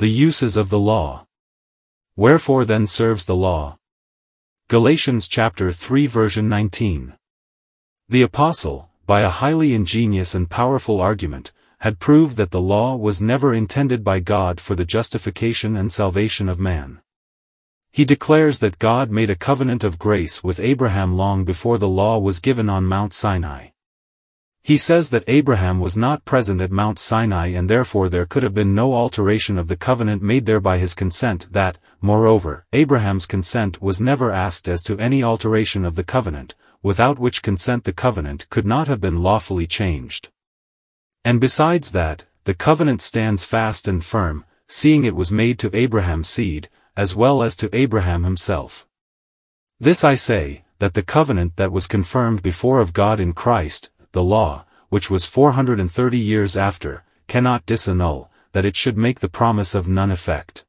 The uses of the law. Wherefore then serves the law? Galatians chapter 3 version 19. The apostle, by a highly ingenious and powerful argument, had proved that the law was never intended by God for the justification and salvation of man. He declares that God made a covenant of grace with Abraham long before the law was given on Mount Sinai. He says that Abraham was not present at Mount Sinai and therefore there could have been no alteration of the covenant made there by his consent that, moreover, Abraham's consent was never asked as to any alteration of the covenant, without which consent the covenant could not have been lawfully changed. And besides that, the covenant stands fast and firm, seeing it was made to Abraham's seed, as well as to Abraham himself. This I say, that the covenant that was confirmed before of God in Christ, the law, which was 430 years after, cannot disannul, that it should make the promise of none effect.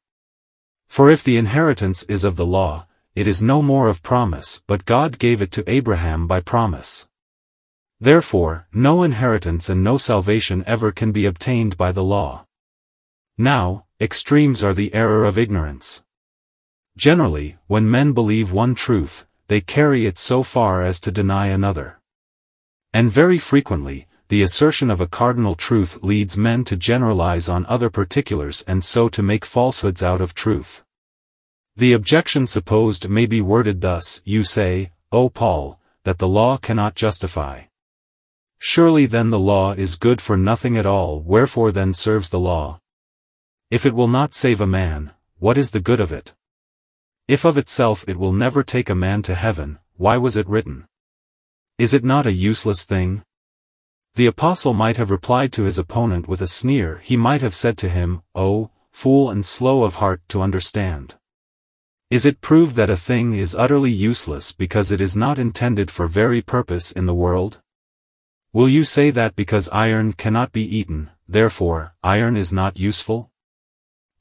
For if the inheritance is of the law, it is no more of promise but God gave it to Abraham by promise. Therefore, no inheritance and no salvation ever can be obtained by the law. Now, extremes are the error of ignorance. Generally, when men believe one truth, they carry it so far as to deny another. And very frequently, the assertion of a cardinal truth leads men to generalize on other particulars and so to make falsehoods out of truth. The objection supposed may be worded thus, you say, O Paul, that the law cannot justify. Surely then the law is good for nothing at all wherefore then serves the law. If it will not save a man, what is the good of it? If of itself it will never take a man to heaven, why was it written? Is it not a useless thing? The apostle might have replied to his opponent with a sneer he might have said to him, O, fool and slow of heart to understand. Is it proved that a thing is utterly useless because it is not intended for very purpose in the world? Will you say that because iron cannot be eaten, therefore, iron is not useful?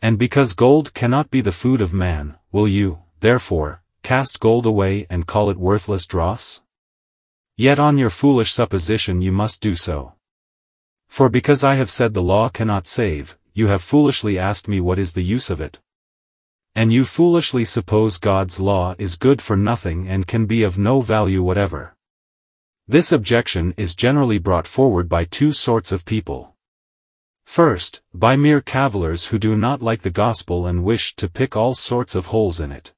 And because gold cannot be the food of man, will you, therefore, cast gold away and call it worthless dross? Yet on your foolish supposition you must do so. For because I have said the law cannot save, you have foolishly asked me what is the use of it. And you foolishly suppose God's law is good for nothing and can be of no value whatever. This objection is generally brought forward by two sorts of people. First, by mere cavillers who do not like the gospel and wish to pick all sorts of holes in it.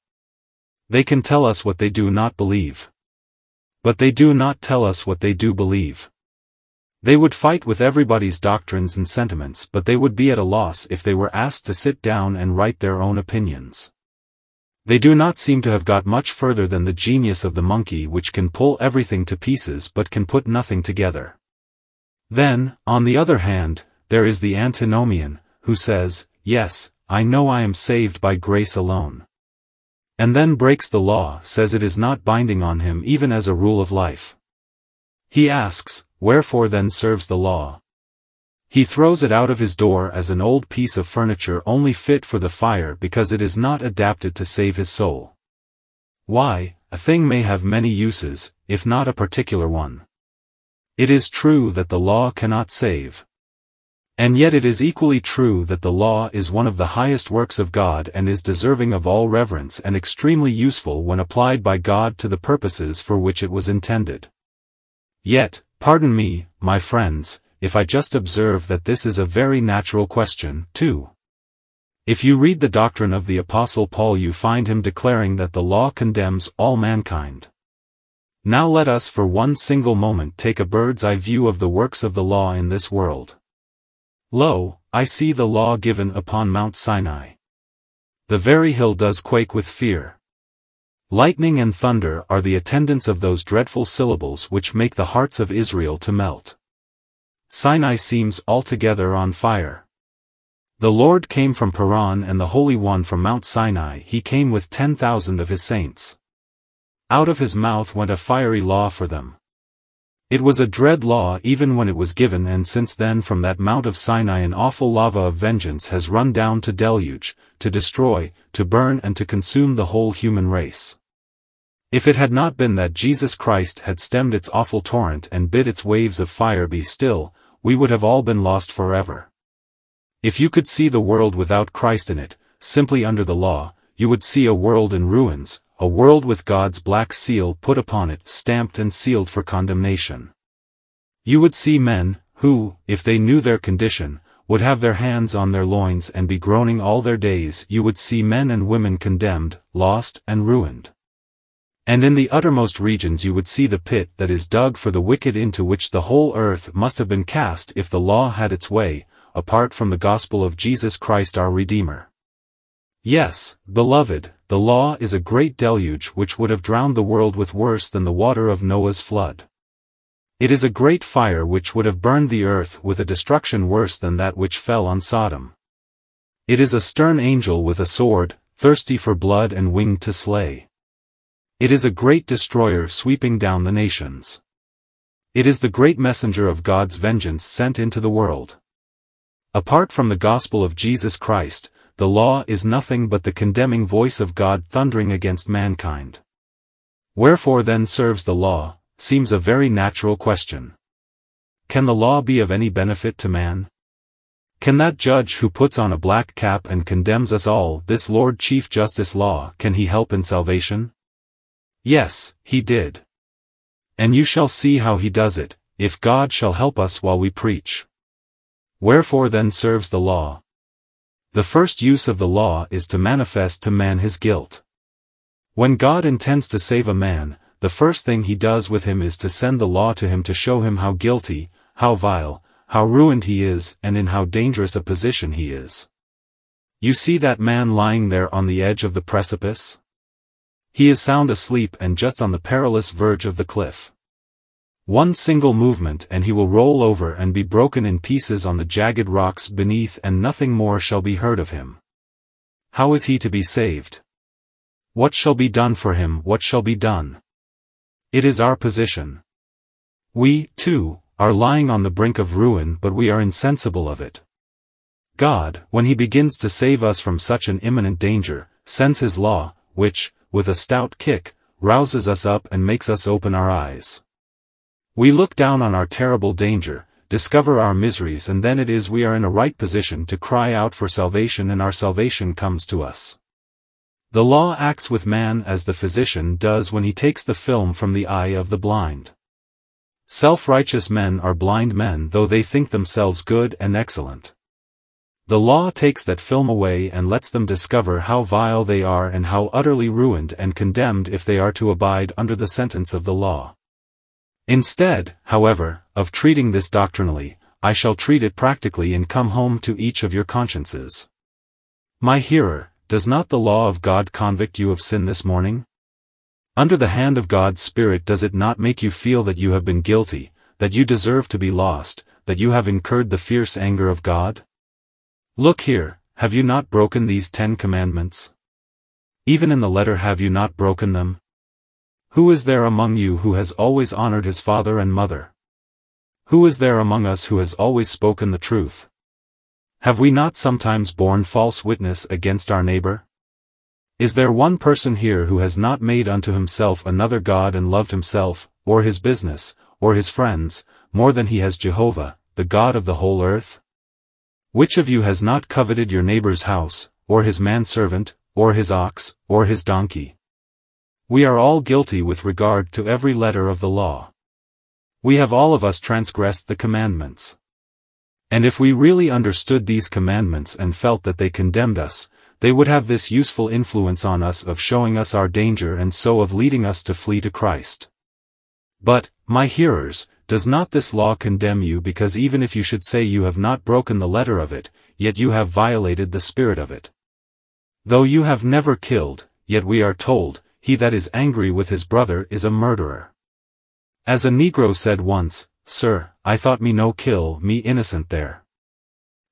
They can tell us what they do not believe. But they do not tell us what they do believe. They would fight with everybody's doctrines and sentiments but they would be at a loss if they were asked to sit down and write their own opinions. They do not seem to have got much further than the genius of the monkey which can pull everything to pieces but can put nothing together. Then, on the other hand, there is the antinomian, who says, Yes, I know I am saved by grace alone and then breaks the law says it is not binding on him even as a rule of life. He asks, wherefore then serves the law? He throws it out of his door as an old piece of furniture only fit for the fire because it is not adapted to save his soul. Why, a thing may have many uses, if not a particular one. It is true that the law cannot save, and yet it is equally true that the law is one of the highest works of God and is deserving of all reverence and extremely useful when applied by God to the purposes for which it was intended. Yet, pardon me, my friends, if I just observe that this is a very natural question, too. If you read the doctrine of the Apostle Paul you find him declaring that the law condemns all mankind. Now let us for one single moment take a bird's eye view of the works of the law in this world. Lo, I see the law given upon Mount Sinai. The very hill does quake with fear. Lightning and thunder are the attendants of those dreadful syllables which make the hearts of Israel to melt. Sinai seems altogether on fire. The Lord came from Paran and the Holy One from Mount Sinai he came with ten thousand of his saints. Out of his mouth went a fiery law for them. It was a dread law even when it was given and since then from that Mount of Sinai an awful lava of vengeance has run down to deluge, to destroy, to burn and to consume the whole human race. If it had not been that Jesus Christ had stemmed its awful torrent and bid its waves of fire be still, we would have all been lost forever. If you could see the world without Christ in it, simply under the law, you would see a world in ruins, a world with God's black seal put upon it, stamped and sealed for condemnation. You would see men, who, if they knew their condition, would have their hands on their loins and be groaning all their days you would see men and women condemned, lost and ruined. And in the uttermost regions you would see the pit that is dug for the wicked into which the whole earth must have been cast if the law had its way, apart from the gospel of Jesus Christ our Redeemer. Yes, beloved, the law is a great deluge which would have drowned the world with worse than the water of Noah's flood. It is a great fire which would have burned the earth with a destruction worse than that which fell on Sodom. It is a stern angel with a sword, thirsty for blood and winged to slay. It is a great destroyer sweeping down the nations. It is the great messenger of God's vengeance sent into the world. Apart from the gospel of Jesus Christ, the law is nothing but the condemning voice of God thundering against mankind. Wherefore then serves the law, seems a very natural question. Can the law be of any benefit to man? Can that judge who puts on a black cap and condemns us all, this Lord Chief Justice Law, can he help in salvation? Yes, he did. And you shall see how he does it, if God shall help us while we preach. Wherefore then serves the law? The first use of the law is to manifest to man his guilt. When God intends to save a man, the first thing he does with him is to send the law to him to show him how guilty, how vile, how ruined he is and in how dangerous a position he is. You see that man lying there on the edge of the precipice? He is sound asleep and just on the perilous verge of the cliff. One single movement and he will roll over and be broken in pieces on the jagged rocks beneath and nothing more shall be heard of him. How is he to be saved? What shall be done for him what shall be done? It is our position. We, too, are lying on the brink of ruin but we are insensible of it. God, when he begins to save us from such an imminent danger, sends his law, which, with a stout kick, rouses us up and makes us open our eyes. We look down on our terrible danger, discover our miseries and then it is we are in a right position to cry out for salvation and our salvation comes to us. The law acts with man as the physician does when he takes the film from the eye of the blind. Self-righteous men are blind men though they think themselves good and excellent. The law takes that film away and lets them discover how vile they are and how utterly ruined and condemned if they are to abide under the sentence of the law. Instead, however, of treating this doctrinally, I shall treat it practically and come home to each of your consciences. My hearer, does not the law of God convict you of sin this morning? Under the hand of God's Spirit does it not make you feel that you have been guilty, that you deserve to be lost, that you have incurred the fierce anger of God? Look here, have you not broken these Ten Commandments? Even in the letter have you not broken them? Who is there among you who has always honored his father and mother? Who is there among us who has always spoken the truth? Have we not sometimes borne false witness against our neighbor? Is there one person here who has not made unto himself another God and loved himself, or his business, or his friends, more than he has Jehovah, the God of the whole earth? Which of you has not coveted your neighbor's house, or his manservant, or his ox, or his donkey? We are all guilty with regard to every letter of the law. We have all of us transgressed the commandments. And if we really understood these commandments and felt that they condemned us, they would have this useful influence on us of showing us our danger and so of leading us to flee to Christ. But, my hearers, does not this law condemn you because even if you should say you have not broken the letter of it, yet you have violated the spirit of it? Though you have never killed, yet we are told, he that is angry with his brother is a murderer. As a Negro said once, Sir, I thought me no kill me innocent there.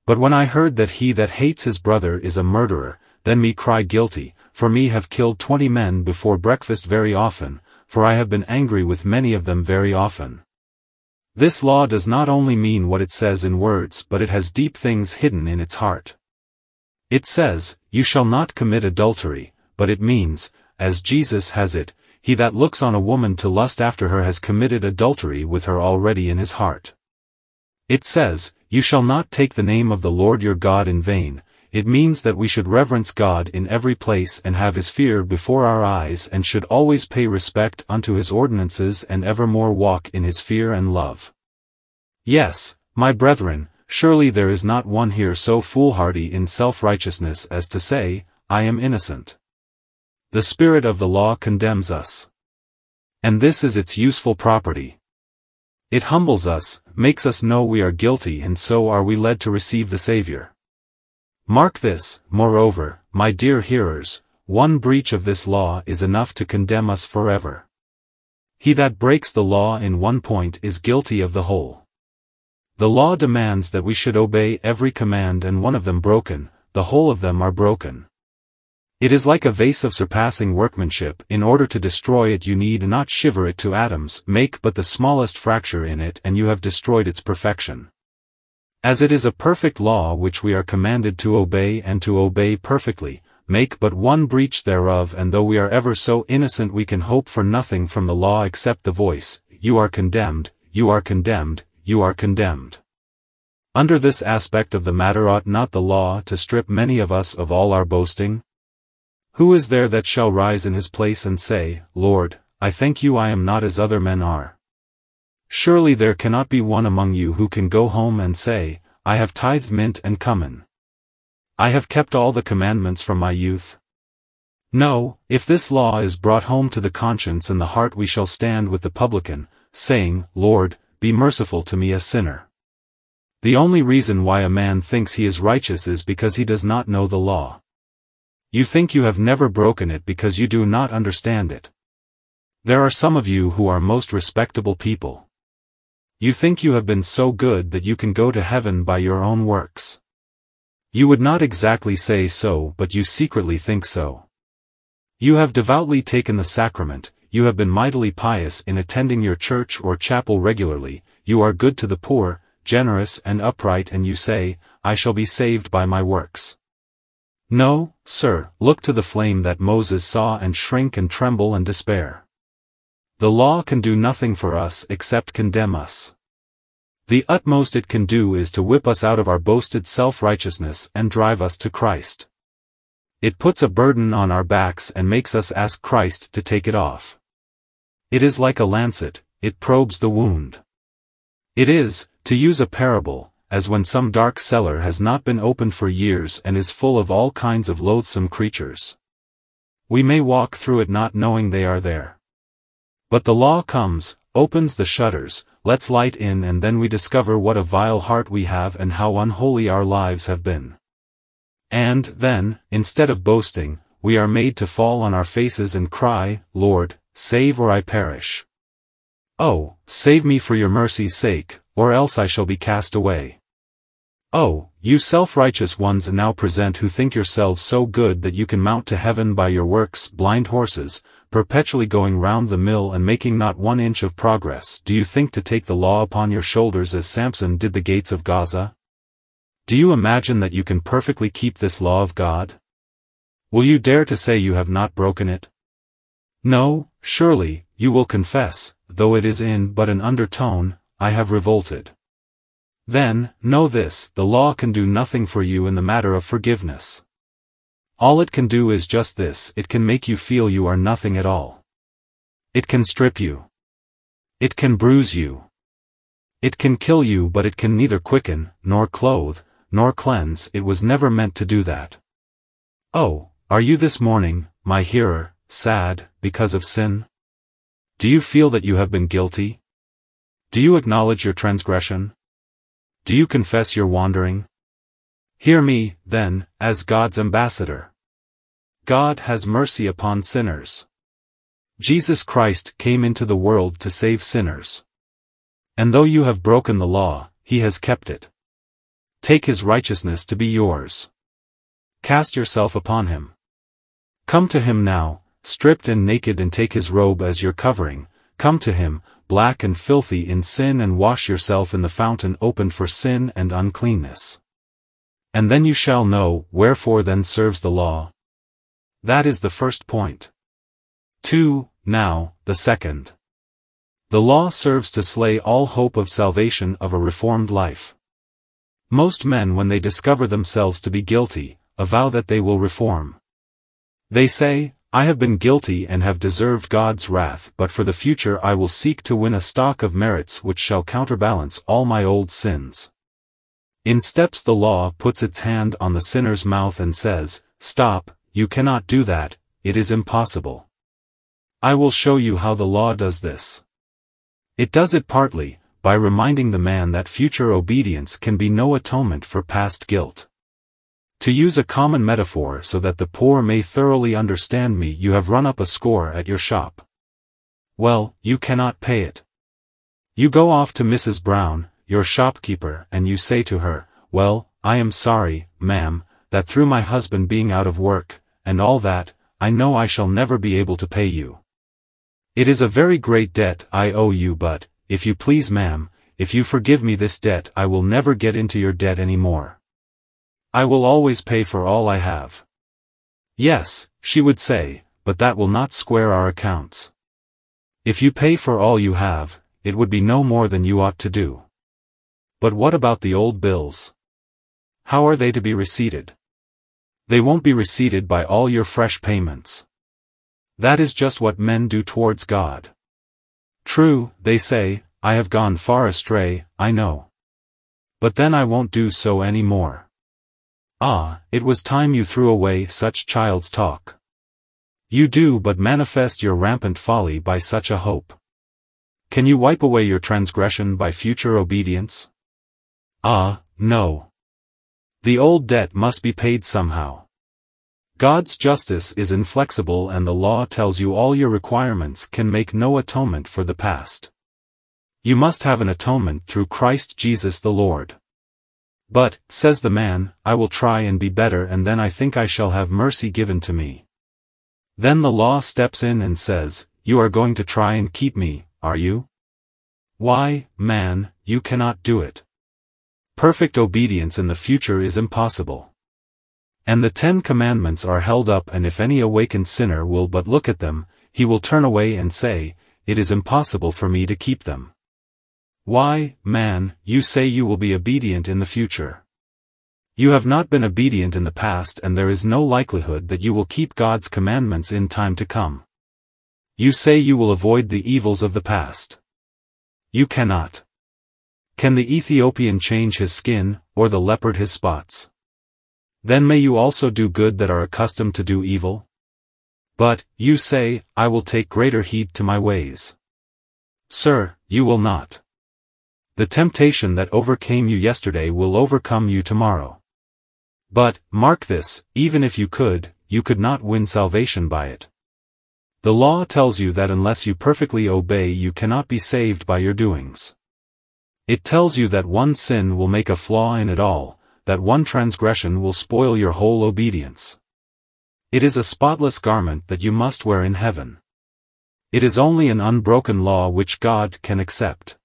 But when I heard that he that hates his brother is a murderer, then me cry guilty, for me have killed twenty men before breakfast very often, for I have been angry with many of them very often. This law does not only mean what it says in words but it has deep things hidden in its heart. It says, You shall not commit adultery, but it means, as Jesus has it, he that looks on a woman to lust after her has committed adultery with her already in his heart. It says, You shall not take the name of the Lord your God in vain, it means that we should reverence God in every place and have his fear before our eyes and should always pay respect unto his ordinances and evermore walk in his fear and love. Yes, my brethren, surely there is not one here so foolhardy in self-righteousness as to say, I am innocent. The spirit of the law condemns us. And this is its useful property. It humbles us, makes us know we are guilty and so are we led to receive the Savior. Mark this, moreover, my dear hearers, one breach of this law is enough to condemn us forever. He that breaks the law in one point is guilty of the whole. The law demands that we should obey every command and one of them broken, the whole of them are broken. It is like a vase of surpassing workmanship, in order to destroy it you need not shiver it to atoms, make but the smallest fracture in it and you have destroyed its perfection. As it is a perfect law which we are commanded to obey and to obey perfectly, make but one breach thereof and though we are ever so innocent we can hope for nothing from the law except the voice, you are condemned, you are condemned, you are condemned. Under this aspect of the matter ought not the law to strip many of us of all our boasting? Who is there that shall rise in his place and say, Lord, I thank you I am not as other men are? Surely there cannot be one among you who can go home and say, I have tithed mint and cumin. I have kept all the commandments from my youth. No, if this law is brought home to the conscience and the heart we shall stand with the publican, saying, Lord, be merciful to me a sinner. The only reason why a man thinks he is righteous is because he does not know the law. You think you have never broken it because you do not understand it. There are some of you who are most respectable people. You think you have been so good that you can go to heaven by your own works. You would not exactly say so but you secretly think so. You have devoutly taken the sacrament, you have been mightily pious in attending your church or chapel regularly, you are good to the poor, generous and upright and you say, I shall be saved by my works. No, sir, look to the flame that Moses saw and shrink and tremble and despair. The law can do nothing for us except condemn us. The utmost it can do is to whip us out of our boasted self-righteousness and drive us to Christ. It puts a burden on our backs and makes us ask Christ to take it off. It is like a lancet, it probes the wound. It is, to use a parable, as when some dark cellar has not been opened for years and is full of all kinds of loathsome creatures. We may walk through it not knowing they are there. But the law comes, opens the shutters, lets light in and then we discover what a vile heart we have and how unholy our lives have been. And, then, instead of boasting, we are made to fall on our faces and cry, Lord, save or I perish. Oh, save me for your mercy's sake, or else I shall be cast away. Oh, you self-righteous ones now present who think yourselves so good that you can mount to heaven by your works, blind horses, perpetually going round the mill and making not one inch of progress, do you think to take the law upon your shoulders as Samson did the gates of Gaza? Do you imagine that you can perfectly keep this law of God? Will you dare to say you have not broken it? No, surely, you will confess, though it is in but an undertone, I have revolted. Then, know this, the law can do nothing for you in the matter of forgiveness. All it can do is just this, it can make you feel you are nothing at all. It can strip you. It can bruise you. It can kill you but it can neither quicken, nor clothe, nor cleanse, it was never meant to do that. Oh, are you this morning, my hearer, sad, because of sin? Do you feel that you have been guilty? Do you acknowledge your transgression? Do you confess your wandering? Hear me, then, as God's ambassador. God has mercy upon sinners. Jesus Christ came into the world to save sinners. And though you have broken the law, he has kept it. Take his righteousness to be yours. Cast yourself upon him. Come to him now, stripped and naked and take his robe as your covering, come to him, black and filthy in sin and wash yourself in the fountain opened for sin and uncleanness. And then you shall know, wherefore then serves the law. That is the first point. 2. Now, the second. The law serves to slay all hope of salvation of a reformed life. Most men when they discover themselves to be guilty, avow that they will reform. They say, I have been guilty and have deserved God's wrath but for the future I will seek to win a stock of merits which shall counterbalance all my old sins. In steps the law puts its hand on the sinner's mouth and says, Stop, you cannot do that, it is impossible. I will show you how the law does this. It does it partly, by reminding the man that future obedience can be no atonement for past guilt. To use a common metaphor so that the poor may thoroughly understand me you have run up a score at your shop. Well, you cannot pay it. You go off to Mrs. Brown, your shopkeeper, and you say to her, Well, I am sorry, ma'am, that through my husband being out of work, and all that, I know I shall never be able to pay you. It is a very great debt I owe you but, if you please ma'am, if you forgive me this debt I will never get into your debt any more. I will always pay for all I have. Yes, she would say, but that will not square our accounts. If you pay for all you have, it would be no more than you ought to do. But what about the old bills? How are they to be receipted? They won't be receipted by all your fresh payments. That is just what men do towards God. True, they say, I have gone far astray, I know. But then I won't do so any more. Ah, it was time you threw away such child's talk. You do but manifest your rampant folly by such a hope. Can you wipe away your transgression by future obedience? Ah, no. The old debt must be paid somehow. God's justice is inflexible and the law tells you all your requirements can make no atonement for the past. You must have an atonement through Christ Jesus the Lord. But, says the man, I will try and be better and then I think I shall have mercy given to me. Then the law steps in and says, You are going to try and keep me, are you? Why, man, you cannot do it. Perfect obedience in the future is impossible. And the Ten Commandments are held up and if any awakened sinner will but look at them, he will turn away and say, It is impossible for me to keep them. Why, man, you say you will be obedient in the future. You have not been obedient in the past and there is no likelihood that you will keep God's commandments in time to come. You say you will avoid the evils of the past. You cannot. Can the Ethiopian change his skin, or the leopard his spots? Then may you also do good that are accustomed to do evil? But, you say, I will take greater heed to my ways. Sir, you will not. The temptation that overcame you yesterday will overcome you tomorrow. But, mark this, even if you could, you could not win salvation by it. The law tells you that unless you perfectly obey you cannot be saved by your doings. It tells you that one sin will make a flaw in it all, that one transgression will spoil your whole obedience. It is a spotless garment that you must wear in heaven. It is only an unbroken law which God can accept.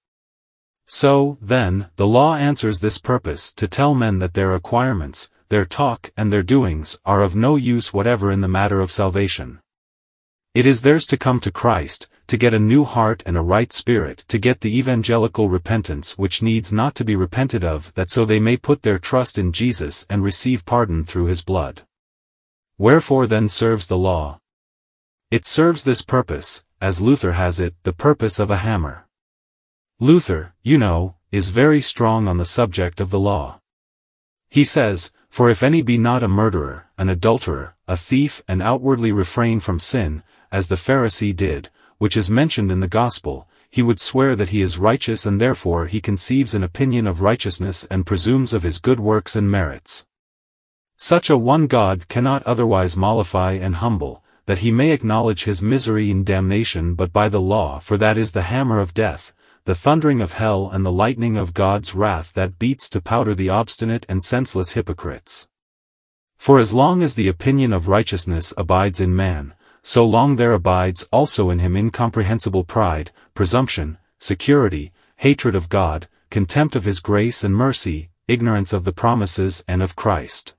So, then, the law answers this purpose to tell men that their acquirements, their talk and their doings are of no use whatever in the matter of salvation. It is theirs to come to Christ, to get a new heart and a right spirit, to get the evangelical repentance which needs not to be repented of that so they may put their trust in Jesus and receive pardon through his blood. Wherefore then serves the law? It serves this purpose, as Luther has it, the purpose of a hammer. Luther, you know, is very strong on the subject of the law. He says, For if any be not a murderer, an adulterer, a thief and outwardly refrain from sin, as the Pharisee did, which is mentioned in the Gospel, he would swear that he is righteous and therefore he conceives an opinion of righteousness and presumes of his good works and merits. Such a one God cannot otherwise mollify and humble, that he may acknowledge his misery and damnation but by the law for that is the hammer of death, the thundering of hell and the lightning of God's wrath that beats to powder the obstinate and senseless hypocrites. For as long as the opinion of righteousness abides in man, so long there abides also in him incomprehensible pride, presumption, security, hatred of God, contempt of his grace and mercy, ignorance of the promises and of Christ.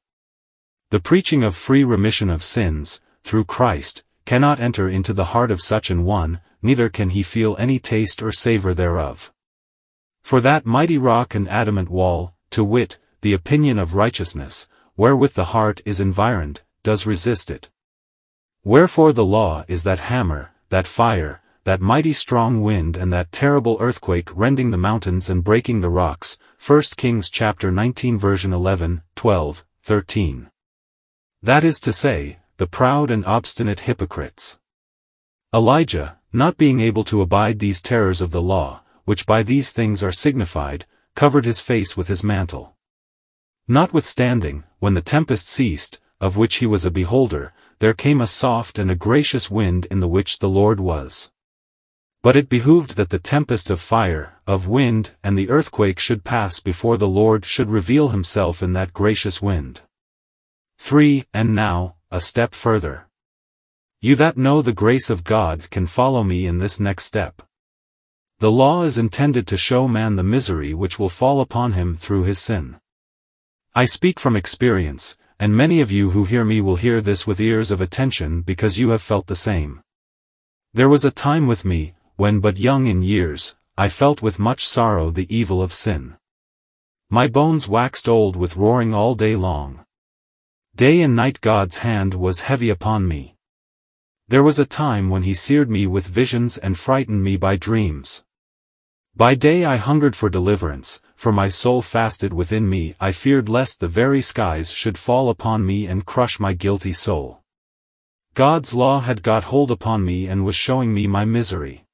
The preaching of free remission of sins, through Christ, cannot enter into the heart of such an one, neither can he feel any taste or savour thereof. For that mighty rock and adamant wall, to wit, the opinion of righteousness, wherewith the heart is environed, does resist it. Wherefore the law is that hammer, that fire, that mighty strong wind and that terrible earthquake rending the mountains and breaking the rocks, 1 Kings chapter 19 version 11, 12, 13. That is to say, the proud and obstinate hypocrites. Elijah, not being able to abide these terrors of the law, which by these things are signified, covered his face with his mantle. Notwithstanding, when the tempest ceased, of which he was a beholder, there came a soft and a gracious wind in the which the Lord was. But it behooved that the tempest of fire, of wind, and the earthquake should pass before the Lord should reveal himself in that gracious wind. 3. And now, a step further. You that know the grace of God can follow me in this next step. The law is intended to show man the misery which will fall upon him through his sin. I speak from experience, and many of you who hear me will hear this with ears of attention because you have felt the same. There was a time with me, when but young in years, I felt with much sorrow the evil of sin. My bones waxed old with roaring all day long. Day and night God's hand was heavy upon me. There was a time when he seared me with visions and frightened me by dreams. By day I hungered for deliverance, for my soul fasted within me I feared lest the very skies should fall upon me and crush my guilty soul. God's law had got hold upon me and was showing me my misery.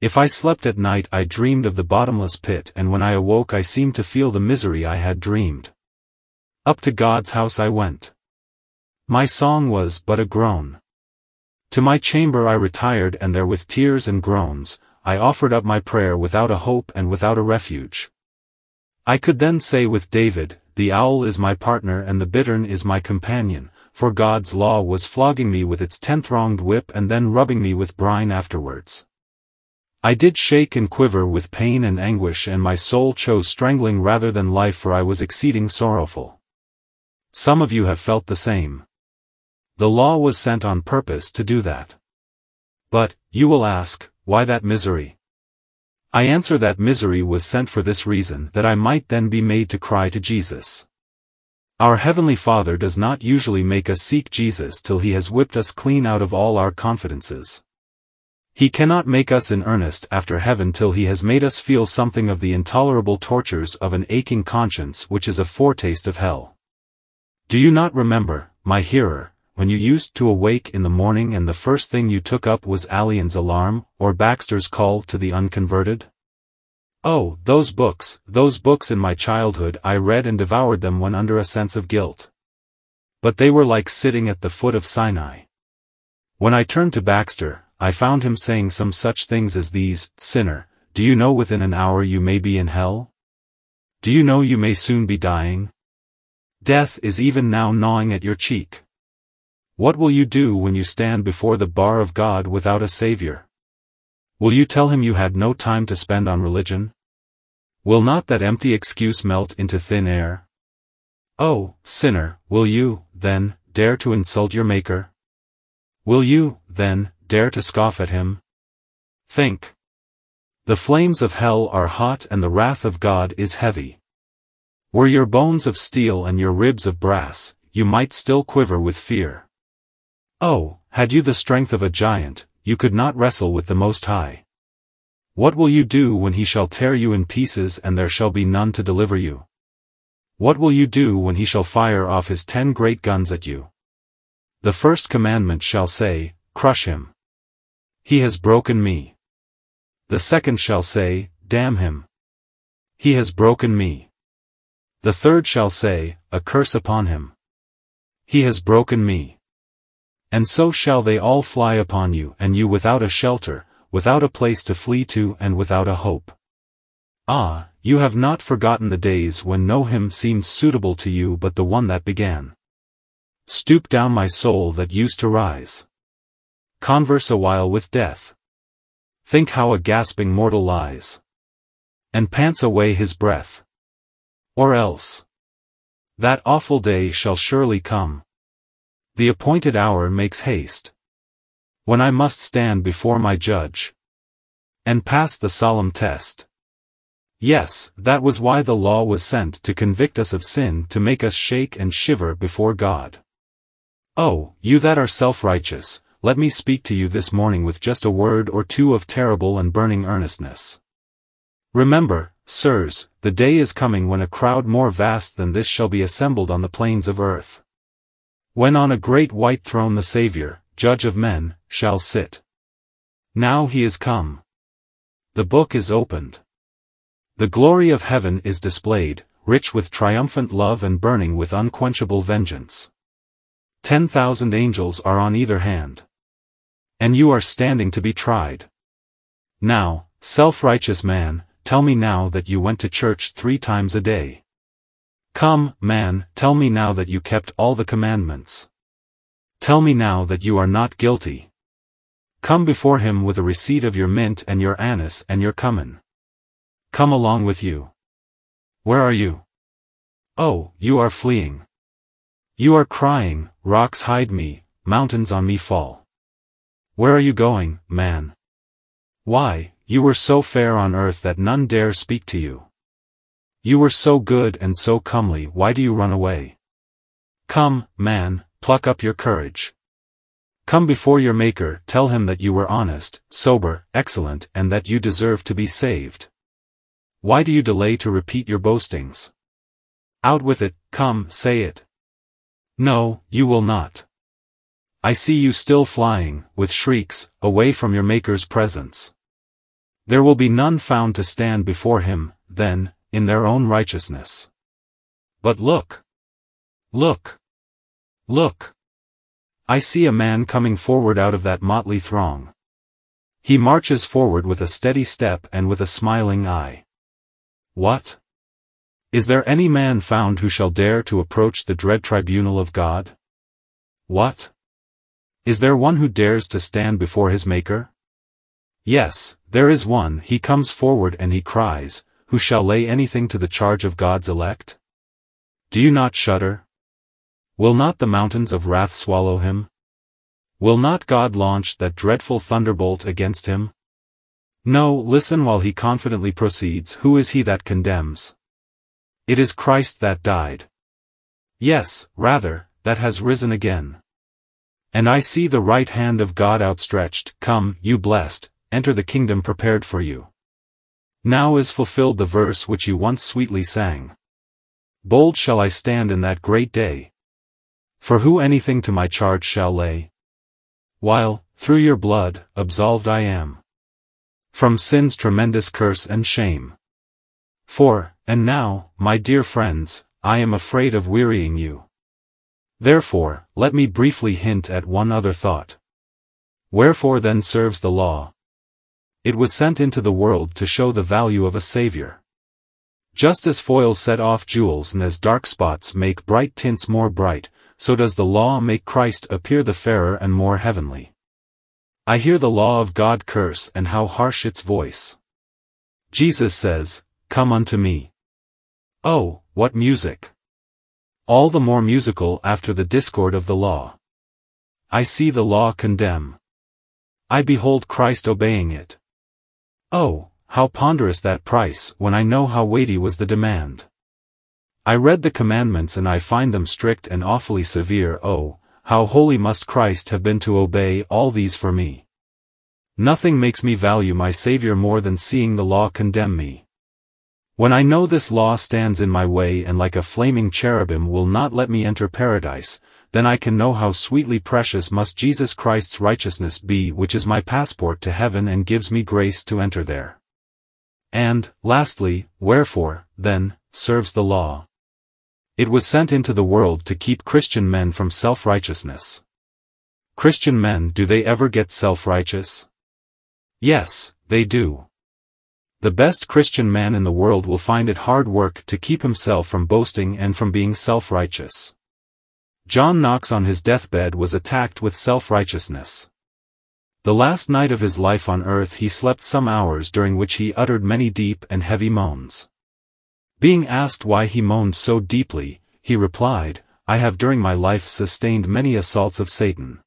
If I slept at night I dreamed of the bottomless pit and when I awoke I seemed to feel the misery I had dreamed. Up to God's house I went. My song was but a groan. To my chamber I retired and there with tears and groans, I offered up my prayer without a hope and without a refuge. I could then say with David, the owl is my partner and the bittern is my companion, for God's law was flogging me with its ten-thronged whip and then rubbing me with brine afterwards. I did shake and quiver with pain and anguish and my soul chose strangling rather than life for I was exceeding sorrowful. Some of you have felt the same. The law was sent on purpose to do that. But, you will ask, why that misery? I answer that misery was sent for this reason that I might then be made to cry to Jesus. Our Heavenly Father does not usually make us seek Jesus till He has whipped us clean out of all our confidences. He cannot make us in earnest after heaven till He has made us feel something of the intolerable tortures of an aching conscience which is a foretaste of hell. Do you not remember, my hearer, when you used to awake in the morning and the first thing you took up was Alleine's alarm, or Baxter's call to the unconverted? Oh, those books, those books in my childhood I read and devoured them when under a sense of guilt. But they were like sitting at the foot of Sinai. When I turned to Baxter, I found him saying some such things as these, Sinner, do you know within an hour you may be in hell? Do you know you may soon be dying? Death is even now gnawing at your cheek. What will you do when you stand before the bar of God without a Savior? Will you tell him you had no time to spend on religion? Will not that empty excuse melt into thin air? Oh, sinner, will you, then, dare to insult your Maker? Will you, then, dare to scoff at him? Think. The flames of hell are hot and the wrath of God is heavy. Were your bones of steel and your ribs of brass, you might still quiver with fear. Oh, had you the strength of a giant, you could not wrestle with the Most High. What will you do when he shall tear you in pieces and there shall be none to deliver you? What will you do when he shall fire off his ten great guns at you? The first commandment shall say, Crush him. He has broken me. The second shall say, Damn him. He has broken me. The third shall say, A curse upon him. He has broken me. And so shall they all fly upon you and you without a shelter, without a place to flee to and without a hope. Ah, you have not forgotten the days when no hymn seemed suitable to you but the one that began. Stoop down my soul that used to rise. Converse a while with death. Think how a gasping mortal lies. And pants away his breath. Or else. That awful day shall surely come. The appointed hour makes haste. When I must stand before my judge. And pass the solemn test. Yes, that was why the law was sent to convict us of sin to make us shake and shiver before God. Oh, you that are self-righteous, let me speak to you this morning with just a word or two of terrible and burning earnestness. Remember, sirs, the day is coming when a crowd more vast than this shall be assembled on the plains of earth. When on a great white throne the Saviour, Judge of men, shall sit. Now he is come. The book is opened. The glory of heaven is displayed, rich with triumphant love and burning with unquenchable vengeance. Ten thousand angels are on either hand. And you are standing to be tried. Now, self-righteous man, tell me now that you went to church three times a day. Come, man, tell me now that you kept all the commandments. Tell me now that you are not guilty. Come before him with a receipt of your mint and your anise and your cumin. Come along with you. Where are you? Oh, you are fleeing. You are crying, rocks hide me, mountains on me fall. Where are you going, man? Why, you were so fair on earth that none dare speak to you. You were so good and so comely why do you run away? Come, man, pluck up your courage. Come before your Maker, tell him that you were honest, sober, excellent and that you deserve to be saved. Why do you delay to repeat your boastings? Out with it, come, say it. No, you will not. I see you still flying, with shrieks, away from your Maker's presence. There will be none found to stand before him, then, in their own righteousness. But look! Look! Look! I see a man coming forward out of that motley throng. He marches forward with a steady step and with a smiling eye. What? Is there any man found who shall dare to approach the dread tribunal of God? What? Is there one who dares to stand before his Maker? Yes, there is one, he comes forward and he cries, Who shall lay anything to the charge of God's elect? Do you not shudder? Will not the mountains of wrath swallow him? Will not God launch that dreadful thunderbolt against him? No, listen while he confidently proceeds, Who is he that condemns? It is Christ that died. Yes, rather, that has risen again. And I see the right hand of God outstretched, Come, you blessed, enter the kingdom prepared for you. Now is fulfilled the verse which you once sweetly sang. Bold shall I stand in that great day. For who anything to my charge shall lay? While, through your blood, absolved I am. From sin's tremendous curse and shame. For, and now, my dear friends, I am afraid of wearying you. Therefore, let me briefly hint at one other thought. Wherefore then serves the law? It was sent into the world to show the value of a Savior. Just as foils set off jewels and as dark spots make bright tints more bright, so does the law make Christ appear the fairer and more heavenly. I hear the law of God curse and how harsh its voice. Jesus says, Come unto me. Oh, what music! all the more musical after the discord of the law. I see the law condemn. I behold Christ obeying it. Oh, how ponderous that price when I know how weighty was the demand. I read the commandments and I find them strict and awfully severe oh, how holy must Christ have been to obey all these for me. Nothing makes me value my Savior more than seeing the law condemn me. When I know this law stands in my way and like a flaming cherubim will not let me enter paradise, then I can know how sweetly precious must Jesus Christ's righteousness be which is my passport to heaven and gives me grace to enter there. And, lastly, wherefore, then, serves the law. It was sent into the world to keep Christian men from self-righteousness. Christian men do they ever get self-righteous? Yes, they do. The best Christian man in the world will find it hard work to keep himself from boasting and from being self-righteous. John Knox on his deathbed was attacked with self-righteousness. The last night of his life on earth he slept some hours during which he uttered many deep and heavy moans. Being asked why he moaned so deeply, he replied, I have during my life sustained many assaults of Satan.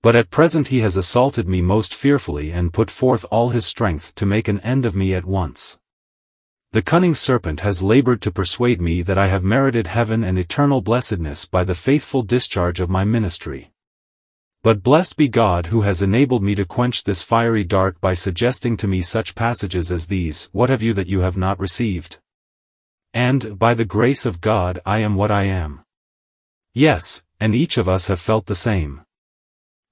But at present he has assaulted me most fearfully and put forth all his strength to make an end of me at once. The cunning serpent has labored to persuade me that I have merited heaven and eternal blessedness by the faithful discharge of my ministry. But blessed be God who has enabled me to quench this fiery dart by suggesting to me such passages as these, What have you that you have not received? And, by the grace of God I am what I am. Yes, and each of us have felt the same.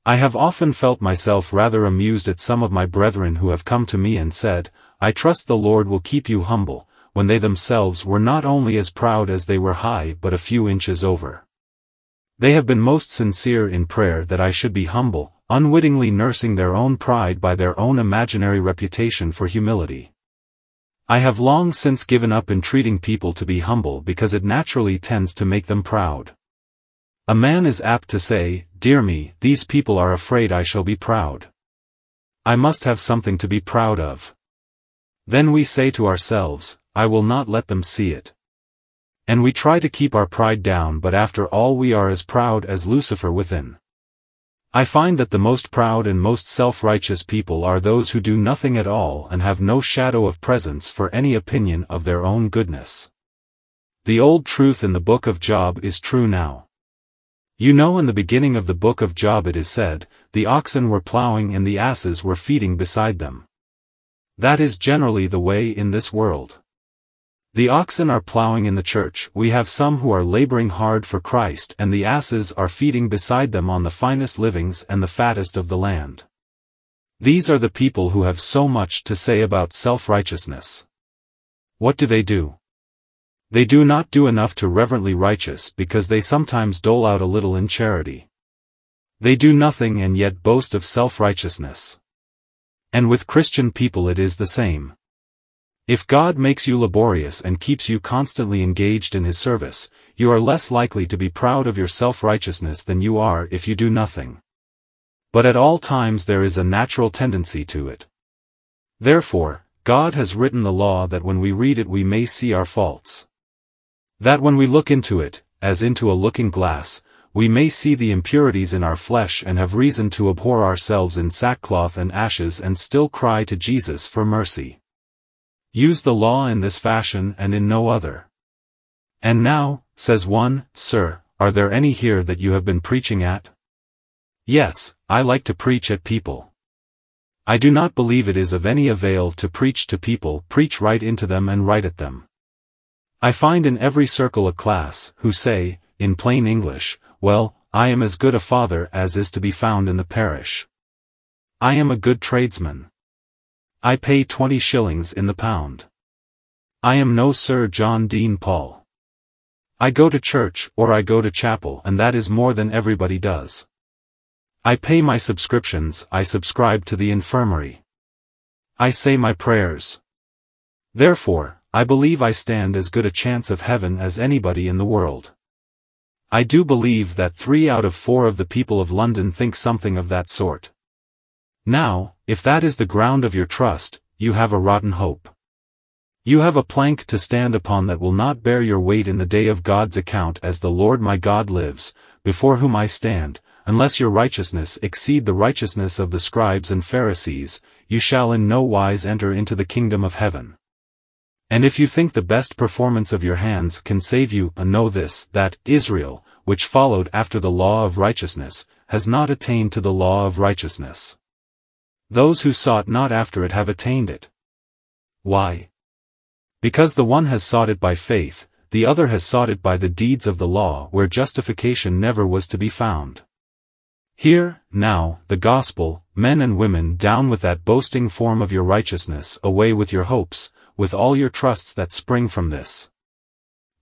I have often felt myself rather amused at some of my brethren who have come to me and said, I trust the Lord will keep you humble, when they themselves were not only as proud as they were high but a few inches over. They have been most sincere in prayer that I should be humble, unwittingly nursing their own pride by their own imaginary reputation for humility. I have long since given up entreating people to be humble because it naturally tends to make them proud. A man is apt to say, Dear me, these people are afraid I shall be proud. I must have something to be proud of. Then we say to ourselves, I will not let them see it. And we try to keep our pride down but after all we are as proud as Lucifer within. I find that the most proud and most self-righteous people are those who do nothing at all and have no shadow of presence for any opinion of their own goodness. The old truth in the book of Job is true now. You know in the beginning of the book of Job it is said, the oxen were plowing and the asses were feeding beside them. That is generally the way in this world. The oxen are plowing in the church, we have some who are laboring hard for Christ and the asses are feeding beside them on the finest livings and the fattest of the land. These are the people who have so much to say about self-righteousness. What do they do? They do not do enough to reverently righteous because they sometimes dole out a little in charity. They do nothing and yet boast of self-righteousness. And with Christian people it is the same. If God makes you laborious and keeps you constantly engaged in his service, you are less likely to be proud of your self-righteousness than you are if you do nothing. But at all times there is a natural tendency to it. Therefore, God has written the law that when we read it we may see our faults. That when we look into it, as into a looking glass, we may see the impurities in our flesh and have reason to abhor ourselves in sackcloth and ashes and still cry to Jesus for mercy. Use the law in this fashion and in no other. And now, says one, Sir, are there any here that you have been preaching at? Yes, I like to preach at people. I do not believe it is of any avail to preach to people, preach right into them and right at them. I find in every circle a class, who say, in plain English, well, I am as good a father as is to be found in the parish. I am a good tradesman. I pay twenty shillings in the pound. I am no Sir John Dean Paul. I go to church or I go to chapel and that is more than everybody does. I pay my subscriptions, I subscribe to the infirmary. I say my prayers. Therefore, I believe I stand as good a chance of heaven as anybody in the world. I do believe that three out of four of the people of London think something of that sort. Now, if that is the ground of your trust, you have a rotten hope. You have a plank to stand upon that will not bear your weight in the day of God's account as the Lord my God lives, before whom I stand, unless your righteousness exceed the righteousness of the scribes and Pharisees, you shall in no wise enter into the kingdom of heaven. And if you think the best performance of your hands can save you, uh, know this, that Israel, which followed after the law of righteousness, has not attained to the law of righteousness. Those who sought not after it have attained it. Why? Because the one has sought it by faith, the other has sought it by the deeds of the law where justification never was to be found. Here, now, the gospel, men and women down with that boasting form of your righteousness away with your hopes, with all your trusts that spring from this.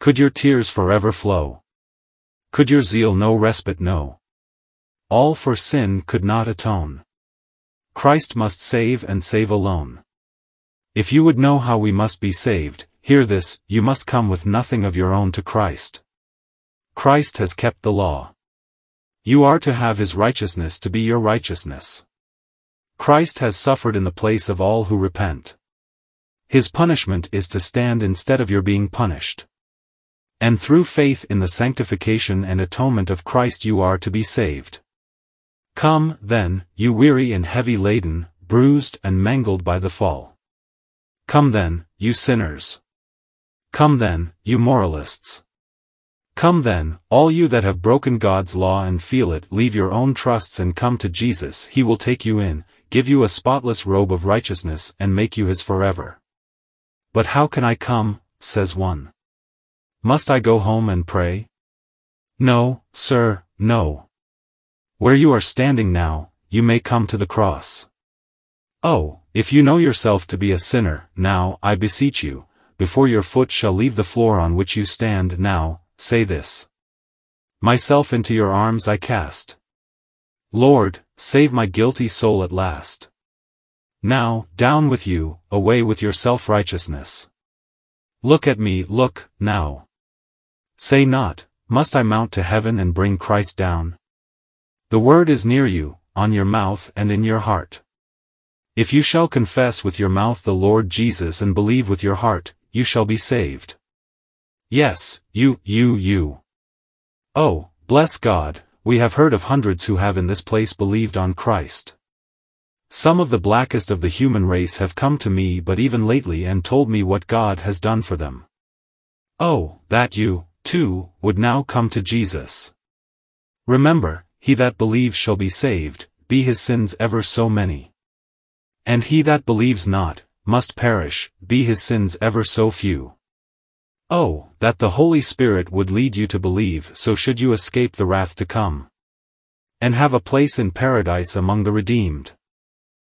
Could your tears forever flow? Could your zeal no respite know? All for sin could not atone. Christ must save and save alone. If you would know how we must be saved, hear this, you must come with nothing of your own to Christ. Christ has kept the law. You are to have his righteousness to be your righteousness. Christ has suffered in the place of all who repent. His punishment is to stand instead of your being punished. And through faith in the sanctification and atonement of Christ you are to be saved. Come, then, you weary and heavy laden, bruised and mangled by the fall. Come then, you sinners. Come then, you moralists. Come then, all you that have broken God's law and feel it leave your own trusts and come to Jesus he will take you in, give you a spotless robe of righteousness and make you his forever. But how can I come, says one. Must I go home and pray? No, sir, no. Where you are standing now, you may come to the cross. Oh, if you know yourself to be a sinner, now, I beseech you, before your foot shall leave the floor on which you stand now, say this. Myself into your arms I cast. Lord, save my guilty soul at last. Now, down with you, away with your self-righteousness. Look at me, look, now. Say not, must I mount to heaven and bring Christ down? The word is near you, on your mouth and in your heart. If you shall confess with your mouth the Lord Jesus and believe with your heart, you shall be saved. Yes, you, you, you. Oh, bless God, we have heard of hundreds who have in this place believed on Christ. Some of the blackest of the human race have come to me but even lately and told me what God has done for them. Oh, that you, too, would now come to Jesus. Remember, he that believes shall be saved, be his sins ever so many. And he that believes not, must perish, be his sins ever so few. Oh, that the Holy Spirit would lead you to believe so should you escape the wrath to come. And have a place in paradise among the redeemed.